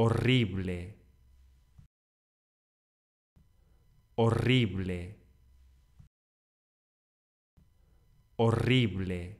horrible, horrible, horrible.